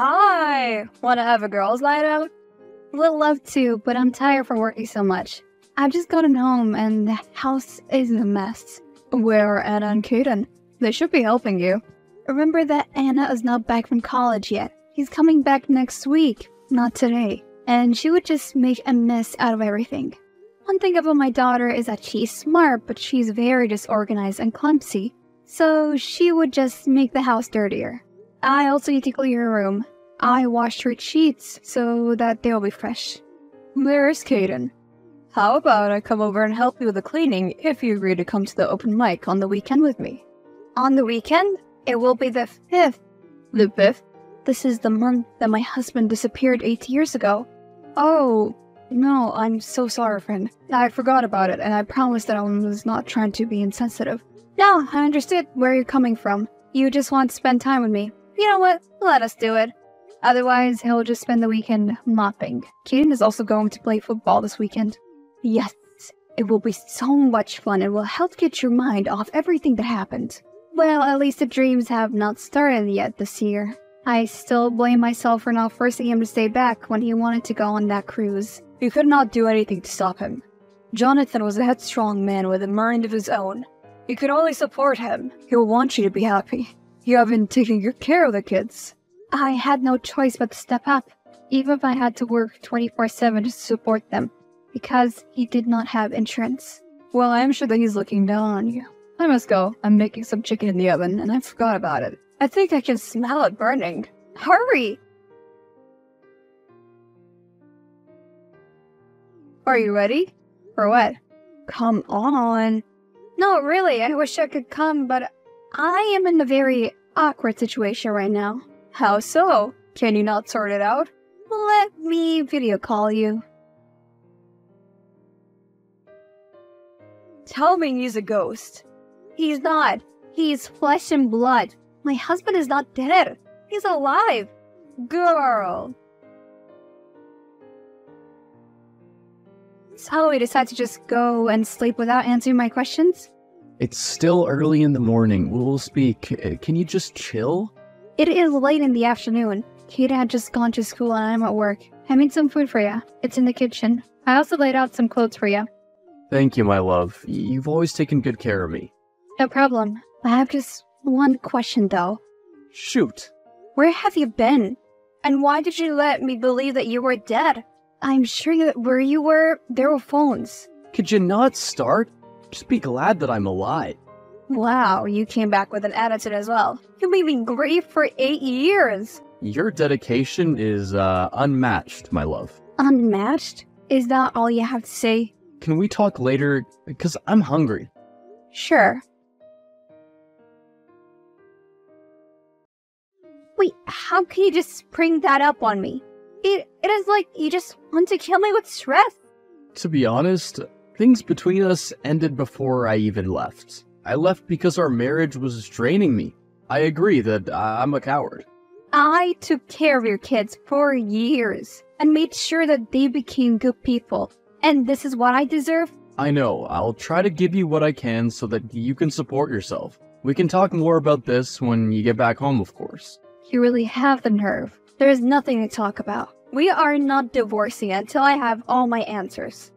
Hi! Wanna have a girls' night out? Would love to, but I'm tired from working so much. I've just gotten home and the house is a mess. Where are Anna and Kaden? They should be helping you. Remember that Anna is not back from college yet. He's coming back next week, not today. And she would just make a mess out of everything. One thing about my daughter is that she's smart, but she's very disorganized and clumsy. So she would just make the house dirtier. I also need to clear her room. I washed her sheets so that they'll be fresh. Where's Kaden? How about I come over and help you with the cleaning if you agree to come to the open mic on the weekend with me? On the weekend? It will be the 5th. The 5th? This is the month that my husband disappeared eight years ago. Oh, no, I'm so sorry, friend. I forgot about it, and I promised that I was not trying to be insensitive. No, I understood where you're coming from. You just want to spend time with me. You know what? Let us do it. Otherwise, he'll just spend the weekend mopping. Kaden is also going to play football this weekend. Yes, it will be so much fun and will help get your mind off everything that happened. Well, at least the dreams have not started yet this year. I still blame myself for not forcing him to stay back when he wanted to go on that cruise. You could not do anything to stop him. Jonathan was a headstrong man with a mind of his own. You could only support him. He will want you to be happy. You have been taking good care of the kids. I had no choice but to step up, even if I had to work 24 7 to support them, because he did not have insurance. Well, I am sure that he's looking down on you. I must go. I'm making some chicken in the oven, and I forgot about it. I think I can smell it burning. Hurry! Are you ready? For what? Come on. No, really, I wish I could come, but I am in a very awkward situation right now. How so? Can you not sort it out? Let me video call you. Tell me he's a ghost. He's not. He's flesh and blood. My husband is not dead. He's alive. Girl. So we decide to just go and sleep without answering my questions? It's still early in the morning. We'll speak. Uh, Can you just chill? It is late in the afternoon. Kate had just gone to school and I'm at work. I made some food for you. It's in the kitchen. I also laid out some clothes for you. Thank you, my love. You've always taken good care of me. No problem. I have just one question though. Shoot. Where have you been? And why did you let me believe that you were dead? I'm sure that where you were, there were phones. Could you not start? Just be glad that I'm alive. Wow, you came back with an attitude as well. You made me grieve for eight years. Your dedication is uh, unmatched, my love. Unmatched? Is that all you have to say? Can we talk later? Because I'm hungry. Sure. Wait, how can you just spring that up on me? It, it is like you just want to kill me with stress. To be honest, things between us ended before I even left. I left because our marriage was draining me. I agree that I'm a coward. I took care of your kids for years and made sure that they became good people. And this is what I deserve? I know, I'll try to give you what I can so that you can support yourself. We can talk more about this when you get back home, of course. You really have the nerve. There is nothing to talk about. We are not divorcing until I have all my answers.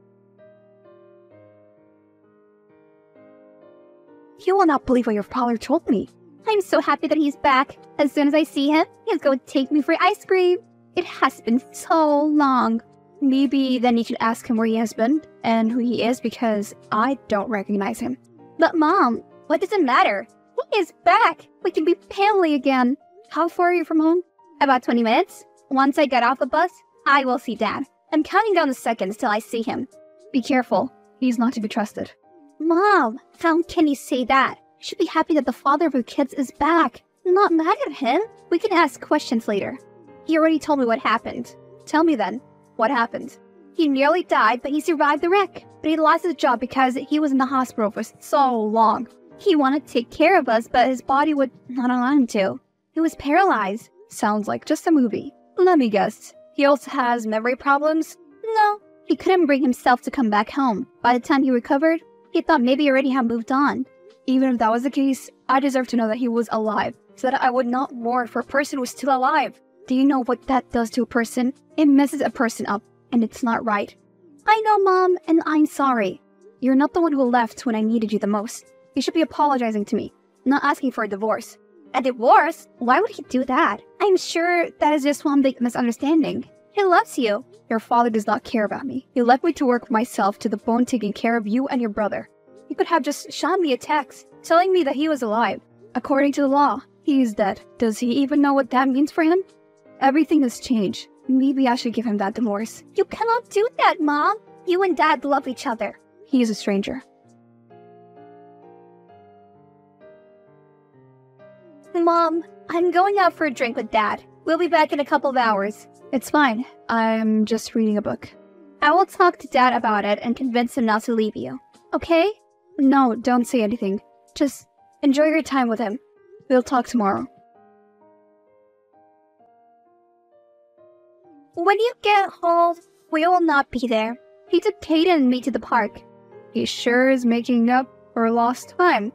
You will not believe what your father told me. I'm so happy that he's back. As soon as I see him, he's going to take me for ice cream. It has been so long. Maybe then you should ask him where he has been and who he is because I don't recognize him. But mom, what does it matter? He is back. We can be family again. How far are you from home? About 20 minutes. Once I get off the bus, I will see dad. I'm counting down the seconds till I see him. Be careful. He's not to be trusted. Mom, how can you say that? You should be happy that the father of your kids is back. Not mad at him. We can ask questions later. He already told me what happened. Tell me then, what happened? He nearly died, but he survived the wreck. But he lost his job because he was in the hospital for so long. He wanted to take care of us, but his body would not allow him to. He was paralyzed. Sounds like just a movie. Let me guess. He also has memory problems? No, he couldn't bring himself to come back home. By the time he recovered, he thought maybe already had moved on. Even if that was the case, I deserve to know that he was alive, so that I would not mourn for a person who was still alive. Do you know what that does to a person? It messes a person up, and it's not right. I know, Mom, and I'm sorry. You're not the one who left when I needed you the most. You should be apologizing to me, not asking for a divorce. A divorce? Why would he do that? I'm sure that is just one big misunderstanding. He loves you. Your father does not care about me. He left me to work myself to the bone taking care of you and your brother. He could have just shot me a text telling me that he was alive. According to the law, he is dead. Does he even know what that means for him? Everything has changed. Maybe I should give him that divorce. You cannot do that, Mom. You and Dad love each other. He is a stranger. Mom, I'm going out for a drink with Dad. We'll be back in a couple of hours. It's fine. I'm just reading a book. I will talk to Dad about it and convince him not to leave you. Okay? No, don't say anything. Just enjoy your time with him. We'll talk tomorrow. When you get home, we will not be there. He took Kaden and me to the park. He sure is making up for lost time.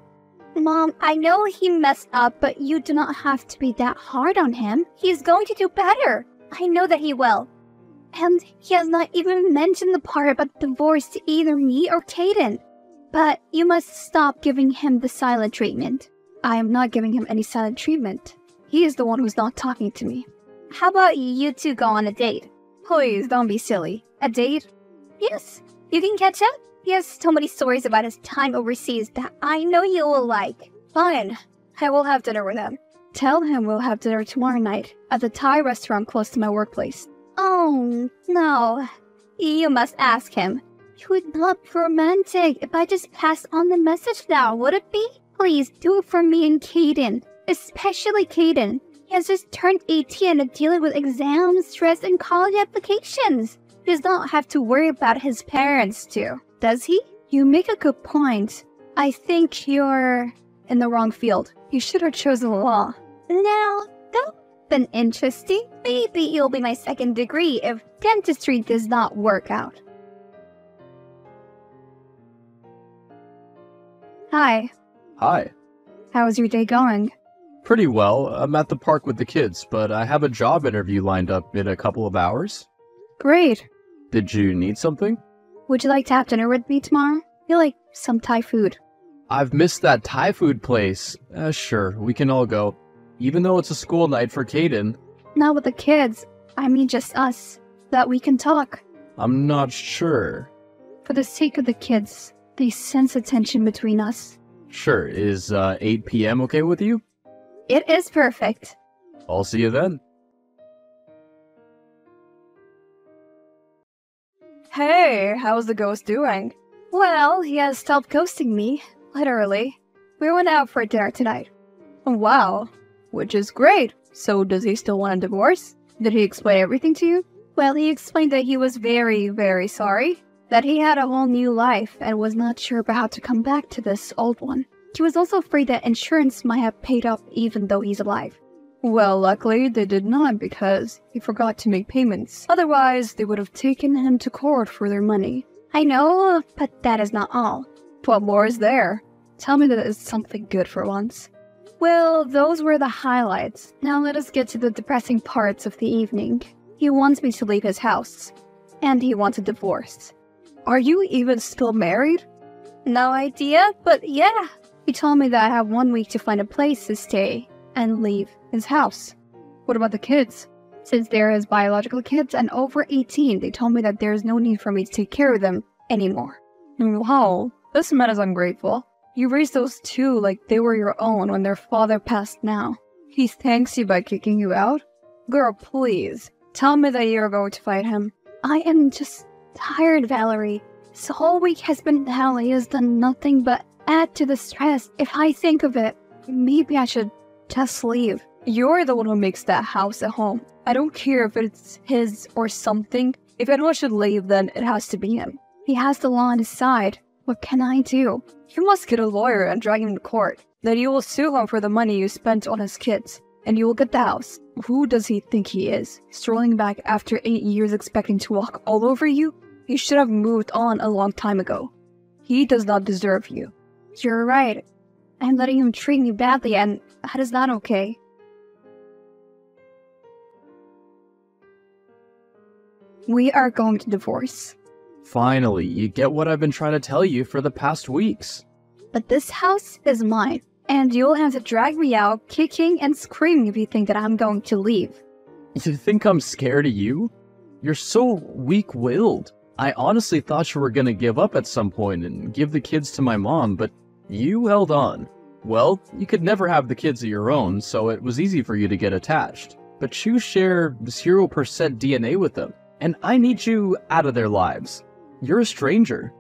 Mom, I know he messed up, but you do not have to be that hard on him. He's going to do better. I know that he will. And he has not even mentioned the part about divorce to either me or Kaden. But you must stop giving him the silent treatment. I am not giving him any silent treatment. He is the one who's not talking to me. How about you two go on a date? Please, don't be silly. A date? Yes. You can catch up? He has so many stories about his time overseas that I know you will like. Fine. I will have dinner with him. Tell him we'll have dinner tomorrow night at the Thai restaurant close to my workplace. Oh, no. You must ask him. He would not be romantic if I just passed on the message now, would it be? Please do it for me and Kaden. Especially Kaden. He has just turned 18 and dealing with exams, stress, and college applications. He does not have to worry about his parents, too. Does he? You make a good point. I think you're in the wrong field. You should have chosen law. Now, that's been interesting. Maybe you'll be my second degree if dentistry does not work out. Hi. Hi. How's your day going? Pretty well. I'm at the park with the kids, but I have a job interview lined up in a couple of hours. Great. Did you need something? Would you like to have dinner with me tomorrow? You like some Thai food. I've missed that Thai food place. Uh, sure, we can all go. Even though it's a school night for Kaden. Not with the kids. I mean just us. That we can talk. I'm not sure. For the sake of the kids, they sense a tension between us. Sure, is uh, 8 p.m. okay with you? It is perfect. I'll see you then. Hey, how's the ghost doing? Well, he has stopped ghosting me, literally. We went out for dinner tonight. Wow, which is great. So, does he still want a divorce? Did he explain everything to you? Well, he explained that he was very, very sorry, that he had a whole new life and was not sure about how to come back to this old one. He was also afraid that insurance might have paid up even though he's alive. Well, luckily they did not because he forgot to make payments. Otherwise, they would have taken him to court for their money. I know, but that is not all. What more is there? Tell me that it's something good for once. Well, those were the highlights. Now let us get to the depressing parts of the evening. He wants me to leave his house. And he wants a divorce. Are you even still married? No idea, but yeah. He told me that I have one week to find a place to stay and leave his house. What about the kids? Since they're his biological kids and over 18, they told me that there's no need for me to take care of them anymore. Wow, this man is ungrateful. You raised those two like they were your own when their father passed now. He thanks you by kicking you out? Girl, please, tell me that you're going to fight him. I am just tired, Valerie. This whole week has been hell. He has done nothing but add to the stress. If I think of it, maybe I should just leave. You're the one who makes that house a home. I don't care if it's his or something. If anyone should leave, then it has to be him. He has the law on his side. What can I do? You must get a lawyer and drag him to court. Then you will sue him for the money you spent on his kids. And you will get the house. Who does he think he is? Strolling back after eight years expecting to walk all over you? He should have moved on a long time ago. He does not deserve you. You're right. I'm letting him treat me badly, and that is not okay. We are going to divorce. Finally, you get what I've been trying to tell you for the past weeks. But this house is mine, and you'll have to drag me out kicking and screaming if you think that I'm going to leave. You think I'm scared of you? You're so weak willed. I honestly thought you were gonna give up at some point and give the kids to my mom, but you held on. Well, you could never have the kids of your own, so it was easy for you to get attached. But you share 0% DNA with them, and I need you out of their lives. You're a stranger.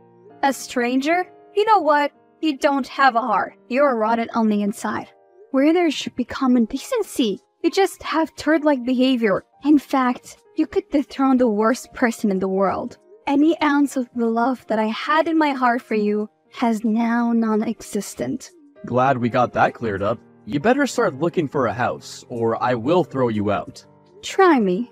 A stranger? You know what? You don't have a heart. You're rotten on the inside. Where there should be common decency, you just have turd like behavior. In fact, you could dethrone the worst person in the world. Any ounce of the love that I had in my heart for you has now non existent. Glad we got that cleared up. You better start looking for a house, or I will throw you out. Try me.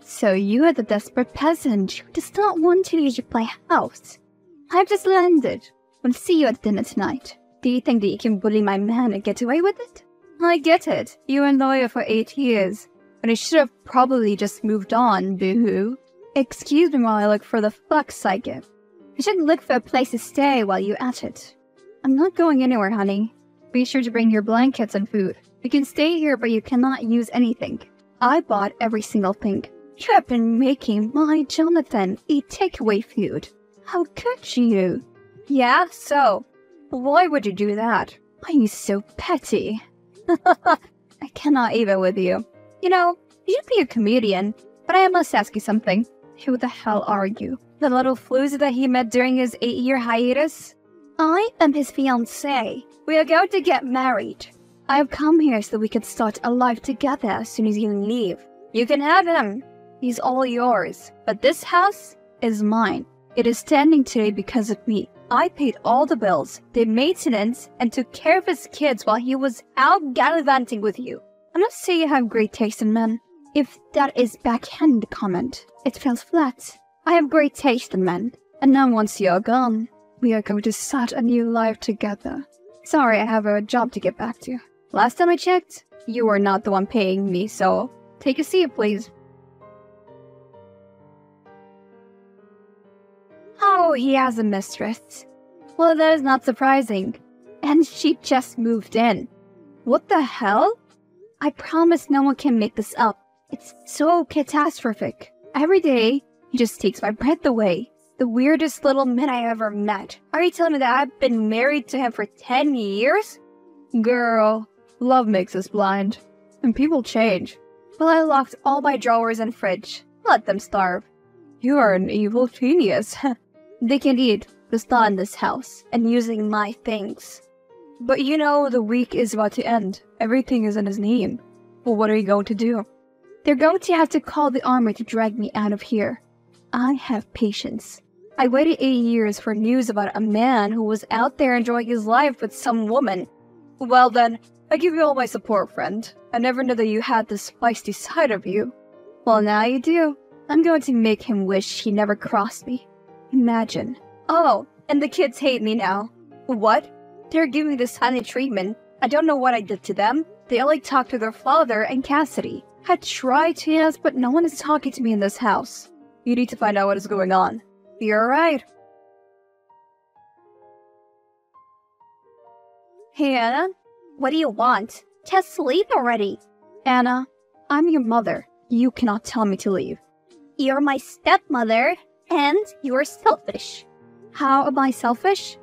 So you are the desperate peasant who does not want to leave my house. I've just landed. We'll see you at dinner tonight. Do you think that you can bully my man and get away with it? I get it. You were a lawyer for eight years, but you should have probably just moved on, boo-hoo. Excuse me while I look for the fuck psychic. I should look for a place to stay while you at it. I'm not going anywhere, honey. Be sure to bring your blankets and food. You can stay here, but you cannot use anything. I bought every single thing. You have been making my Jonathan eat takeaway food. How could you? Yeah, so. Why would you do that? Why are you so petty? I cannot even with you. You know, you should be a comedian, but I must ask you something. Who the hell are you? The little floozy that he met during his eight year hiatus? I am his fiancée. We are going to get married. I have come here so we can start a life together as soon as you leave. You can have him. He's all yours. But this house is mine. It is standing today because of me. I paid all the bills, the maintenance, and took care of his kids while he was out gallivanting with you. I'm not saying you have great taste in men. If that is backhand comment, it feels flat. I have great taste in men, and now once you're gone, we are going to start a new life together. Sorry, I have a job to get back to. Last time I checked, you were not the one paying me, so take a seat, please. Oh, he has a mistress. Well, that is not surprising. And she just moved in. What the hell? I promise no one can make this up. It's so catastrophic. Every day, he just takes my breath away. The weirdest little man I ever met. Are you telling me that I've been married to him for 10 years? Girl, love makes us blind. And people change. Well, I locked all my drawers and fridge. Let them starve. You are an evil genius. they can eat, but not in this house, and using my things. But you know, the week is about to end. Everything is in his name. Well, what are you going to do? They're going to have to call the army to drag me out of here. I have patience. I waited eight years for news about a man who was out there enjoying his life with some woman. Well then, I give you all my support, friend. I never knew that you had this feisty side of you. Well, now you do. I'm going to make him wish he never crossed me. Imagine. Oh, and the kids hate me now. What? They're giving me this silent treatment. I don't know what I did to them. They only talk to their father and Cassidy. I tried to ask, but no one is talking to me in this house. You need to find out what is going on. You're right. Hey, Anna. What do you want? Just leave already. Anna, I'm your mother. You cannot tell me to leave. You're my stepmother, and you're selfish. How am I selfish?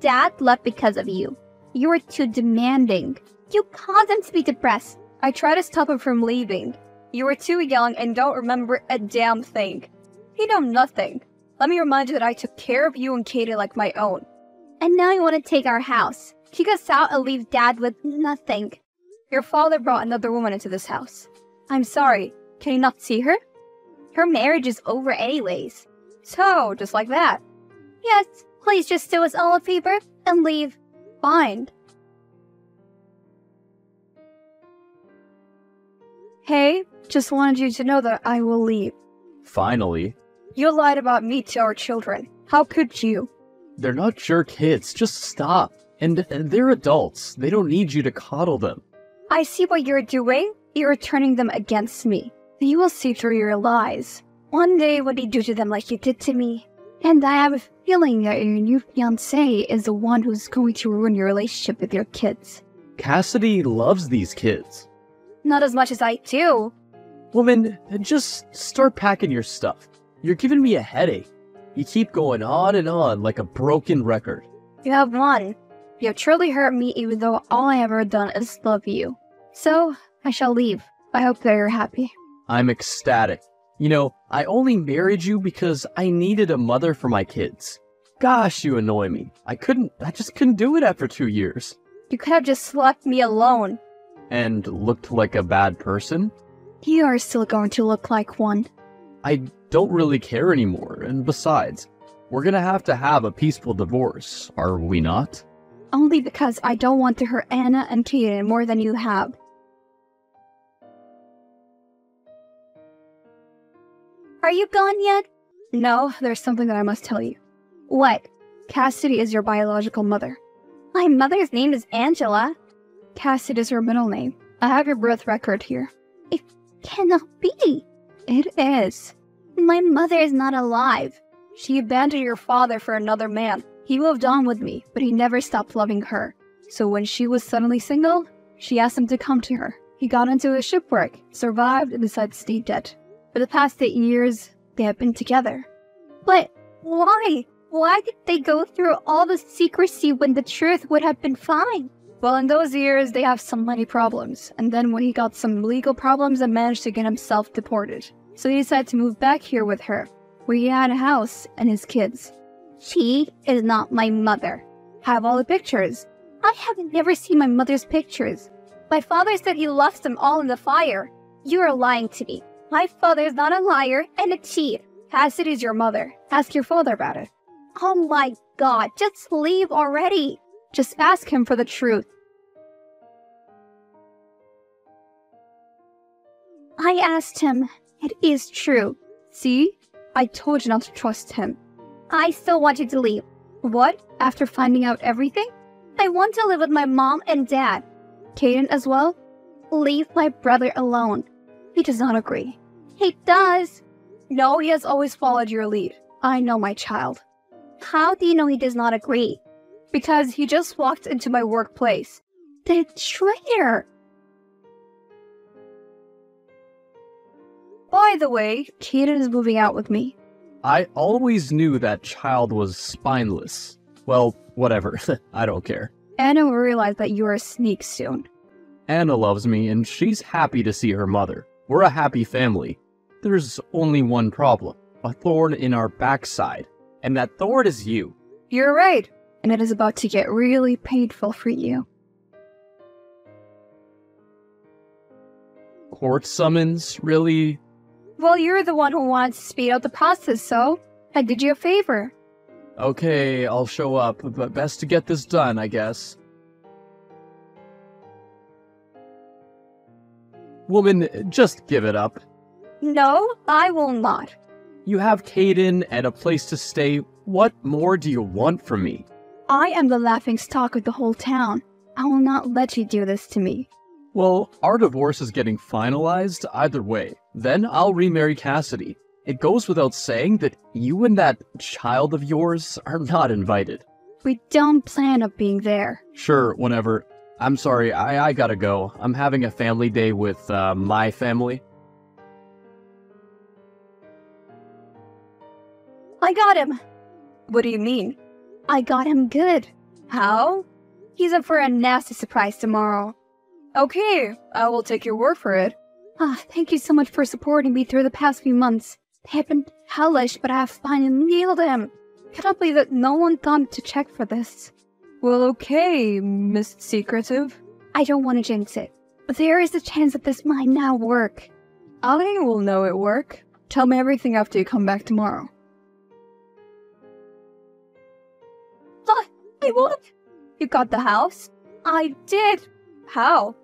Dad left because of you. You were too demanding. You caused him to be depressed. I tried to stop him from leaving. You were too young and don't remember a damn thing. You know nothing. Let me remind you that I took care of you and Katie like my own. And now you want to take our house. Kick us out and leave Dad with nothing. Your father brought another woman into this house. I'm sorry. Can you not see her? Her marriage is over anyways. So, just like that. Yes, please just do us all a favor and leave. Fine. Hey, just wanted you to know that I will leave. Finally. You lied about me to our children. How could you? They're not your kids. Just stop. And they're adults. They don't need you to coddle them. I see what you're doing. You're turning them against me. You will see through your lies. One day when you do to them like you did to me. And I have a feeling that your new fiance is the one who's going to ruin your relationship with your kids. Cassidy loves these kids. Not as much as I do. Woman, just start packing your stuff. You're giving me a headache. You keep going on and on like a broken record. You have won. You have truly hurt me even though all I have ever done is love you. So, I shall leave. I hope that you're happy. I'm ecstatic. You know, I only married you because I needed a mother for my kids. Gosh, you annoy me. I couldn't, I just couldn't do it after two years. You could have just left me alone. And looked like a bad person? You are still going to look like one. I don't really care anymore, and besides, we're gonna have to have a peaceful divorce, are we not? Only because I don't want to hurt Anna and Kaden more than you have. Are you gone yet? No, there's something that I must tell you. What? Cassidy is your biological mother. My mother's name is Angela. Cassidy is her middle name. I have your birth record here. It cannot be. It is. My mother is not alive. She abandoned your father for another man. He moved on with me, but he never stopped loving her. So when she was suddenly single, she asked him to come to her. He got into a shipwreck, survived, and decided to stay dead. For the past eight years, they have been together. But why? Why did they go through all the secrecy when the truth would have been fine? Well, in those years, they have some money problems, and then when he got some legal problems and managed to get himself deported. So he decided to move back here with her, where he had a house and his kids. She is not my mother. Have all the pictures. I have never seen my mother's pictures. My father said he lost them all in the fire. You are lying to me. My father is not a liar and a cheat. Cassidy's your mother. Ask your father about it. Oh my god, just leave already. Just ask him for the truth. I asked him. It is true. See? I told you not to trust him. I still want you to leave. What? After finding out everything? I want to live with my mom and dad. Kaden as well? Leave my brother alone. He does not agree. He does. No, he has always followed your lead. I know my child. How do you know he does not agree? Because he just walked into my workplace. The traitor! By the way, Kaden is moving out with me. I always knew that child was spineless. Well, whatever. I don't care. Anna will realize that you are a sneak soon. Anna loves me, and she's happy to see her mother. We're a happy family. There's only one problem a thorn in our backside, and that thorn is you. You're right, and it is about to get really painful for you. Court summons? Really? Well, you're the one who wanted to speed up the process, so I did you a favor. Okay, I'll show up, but best to get this done, I guess. Woman, just give it up. No, I will not. You have Kaden and a place to stay. What more do you want from me? I am the laughing stock of the whole town. I will not let you do this to me. Well, our divorce is getting finalized either way. Then I'll remarry Cassidy. It goes without saying that you and that child of yours are not invited. We don't plan on being there. Sure, whenever. I'm sorry, I, I gotta go. I'm having a family day with uh, my family. I got him. What do you mean? I got him good. How? He's up for a nasty surprise tomorrow. Okay, I will take your word for it. Ah, thank you so much for supporting me through the past few months. They have been hellish, but I have finally nailed him. Cannot believe that no one thought to check for this. Well, okay, Miss Secretive. I don't want to jinx it, but there is a chance that this might now work. I will know it work. Tell me everything after you come back tomorrow. I won't. You got the house? I did. How?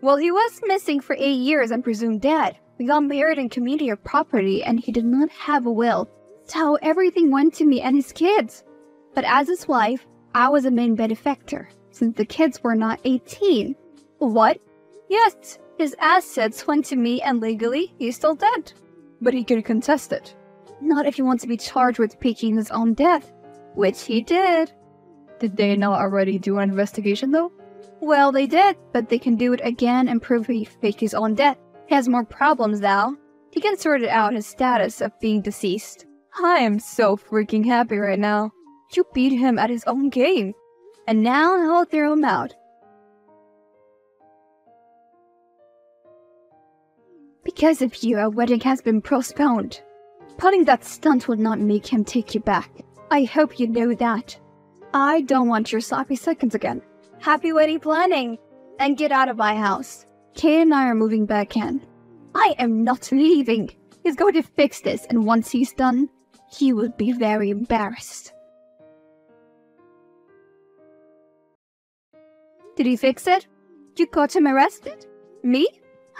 Well, he was missing for eight years and presumed dead. We got married in community of property, and he did not have a will. So everything went to me and his kids. But as his wife, I was a main benefactor, since the kids were not 18. What? Yes, his assets went to me and legally he's still dead. But he can contest it. Not if he wants to be charged with faking his own death, which he did. Did they not already do an investigation though? Well, they did, but they can do it again and prove he faked his own death. He has more problems now. He can sort it out his status of being deceased. I am so freaking happy right now. You beat him at his own game. And now I'll throw him out. Because of you, our wedding has been postponed. Putting that stunt will not make him take you back. I hope you know that. I don't want your sloppy seconds again. Happy wedding planning! And get out of my house. Kate and I are moving back in. I am not leaving. He's going to fix this, and once he's done, he will be very embarrassed. Did he fix it? You got him arrested? Me?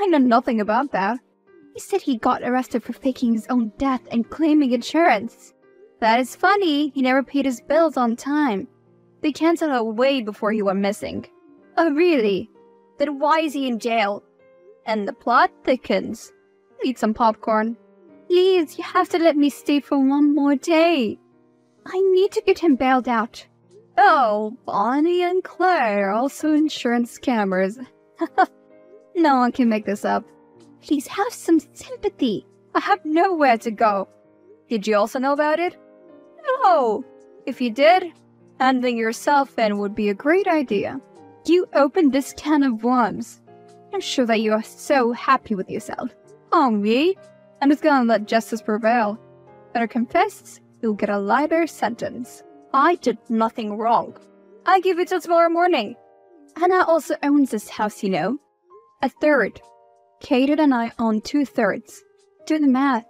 I know nothing about that. He said he got arrested for faking his own death and claiming insurance. That is funny. He never paid his bills on time. They canceled it way before he went missing. Oh, really? Then why is he in jail? And the plot thickens. Eat some popcorn. Please, you have to let me stay for one more day. I need to get him bailed out. Oh, Bonnie and Clyde, are also insurance scammers. no one can make this up. Please have some sympathy. I have nowhere to go. Did you also know about it? No. If you did, handling yourself then would be a great idea. You opened this can of worms. I'm sure that you are so happy with yourself. Oh, me? I'm just gonna let justice prevail. Better confess, you'll get a lighter sentence. I did nothing wrong. I give it till tomorrow morning. Anna also owns this house, you know. A third. Kate and I own two thirds. Do the math.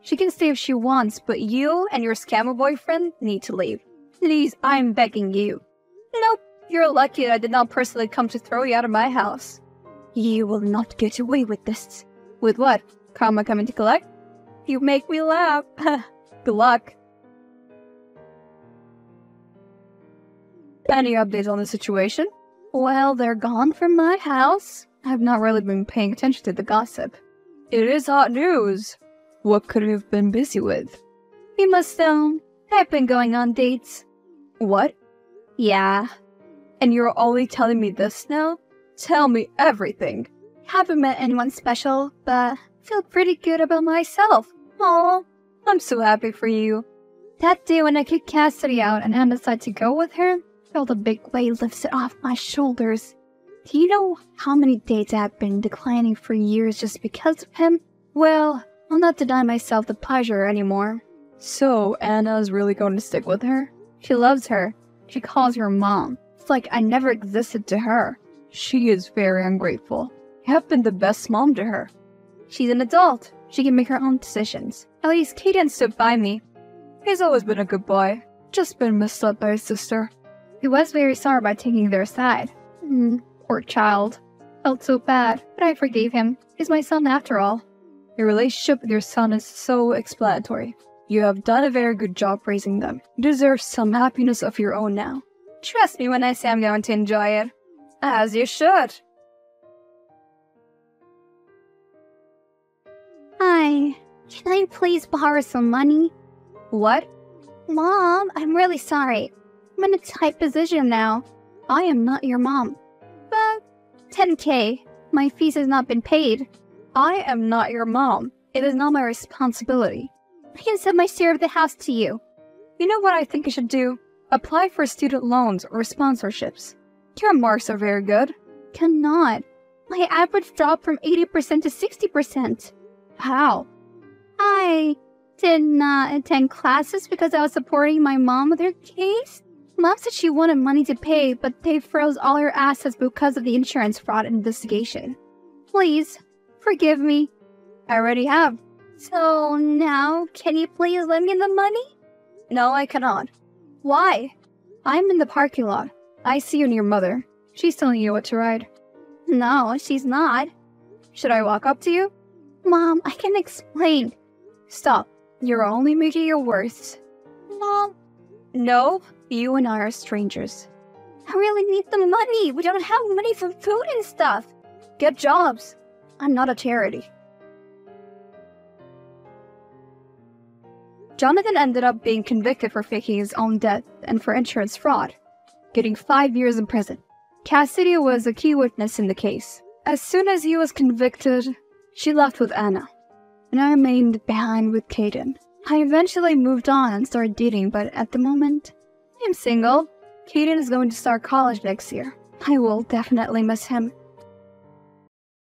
She can stay if she wants, but you and your scammer boyfriend need to leave. Please, I'm begging you. Nope, you're lucky I did not personally come to throw you out of my house. You will not get away with this. With what? Karma coming to collect? You make me laugh. Good luck. Any updates on the situation? Well, they're gone from my house. I've not really been paying attention to the gossip. It is hot news. What could we have been busy with? You must um, know. I've been going on dates. What? Yeah. And you're only telling me this now? Tell me everything. Haven't met anyone special, but feel pretty good about myself. Aw, I'm so happy for you. That day when I kicked Cassidy out and Anna decided to go with her, felt a big weight lifted off my shoulders. Do you know how many dates I've been declining for years just because of him? Well, I'll not deny myself the pleasure anymore. So, Anna's really going to stick with her? She loves her. She calls her mom. It's like I never existed to her. She is very ungrateful. You have been the best mom to her. She's an adult. She can make her own decisions. At least Kaden stood by me. He's always been a good boy. Just been misled by his sister. He was very sorry by taking their side. Mm, poor child. Felt so bad, but I forgave him. He's my son after all. Your relationship with your son is so explanatory. You have done a very good job raising them. You deserve some happiness of your own now. Trust me when I say I'm going to enjoy it. As you should. Hi. Can I please borrow some money? What? Mom, I'm really sorry. I'm in a tight position now. I am not your mom. But 10k. My fees has not been paid. I am not your mom. It is not my responsibility. I can send my share of the house to you. You know what I think you should do? Apply for student loans or sponsorships. Your marks are very good. Cannot. My average dropped from 80% to 60%. How? I did not attend classes because I was supporting my mom with her case. Mom said she wanted money to pay, but they froze all her assets because of the insurance fraud investigation. Please, forgive me. I already have. So now, can you please lend me the money? No, I cannot. Why? I'm in the parking lot. I see you and your mother. She's telling you what to ride. No, she's not. Should I walk up to you? Mom, I can explain. Stop. You're only making it worse. Mom. No, you and I are strangers. I really need the money. We don't have money for food and stuff. Get jobs. I'm not a charity. Jonathan ended up being convicted for faking his own death and for insurance fraud, getting five years in prison. Cassidy was a key witness in the case. As soon as he was convicted, she left with Anna, and I remained behind with Kaden. I eventually moved on and started dating, but at the moment, I'm single. Kaden is going to start college next year. I will definitely miss him,